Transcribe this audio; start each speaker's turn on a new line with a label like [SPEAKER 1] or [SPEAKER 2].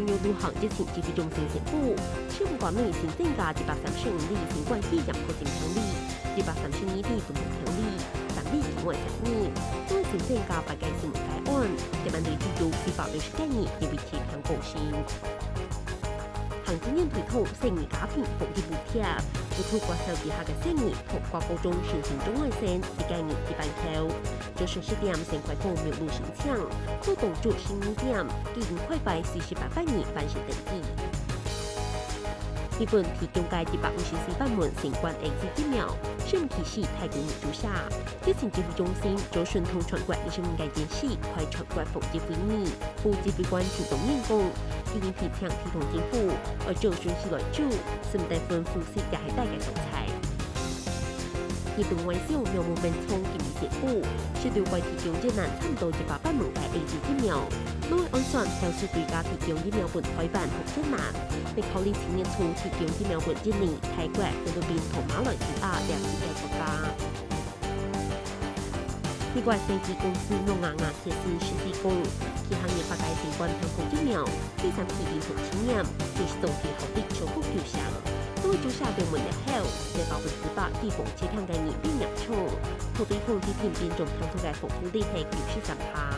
[SPEAKER 1] 疫情指挥中心宣布，全国内新增加一百三十五例新冠肺炎确诊病例，一百三十二例本土病例，三例境外感染。都新增加八件新闻个案，台湾地区有一百六十几例因为健康过身。行政院推出生育家庭福利补贴，补助国小以下嘅生育同国高中申请中外生一概念一半扣。早上十点先开放苗路申请，可动作十二点，已经快拜四十八百年完成登记。日本提供介一百五十四万门新冠 A Z 疫苗，上期是太古年注下。疫情指挥中心早顺通传国医生界件事，快传国防疫会议，副指挥官主动面讲。已经提倡提同政府，而就顺势来做，顺带吩咐世界大嘅总裁。日本外相苗木文聪今日宣布，是对外提供一难差唔多一百万门嘅 A Z 疫苗，内安算表示对家提供疫苗本台版同艰难，并考虑今年初提供疫苗本印尼、泰国、菲律宾同马来西亚两个国家。美国飞机公司诺瓦瓦铁丝实施工，其行业发改新冠防控疫苗，第三批临床试验，就是当地好的初步注射。因为注射对门的后，有百分之百预防其他嘅染病入冲，土地控制片变种抗毒嘅防护力系九十三趴。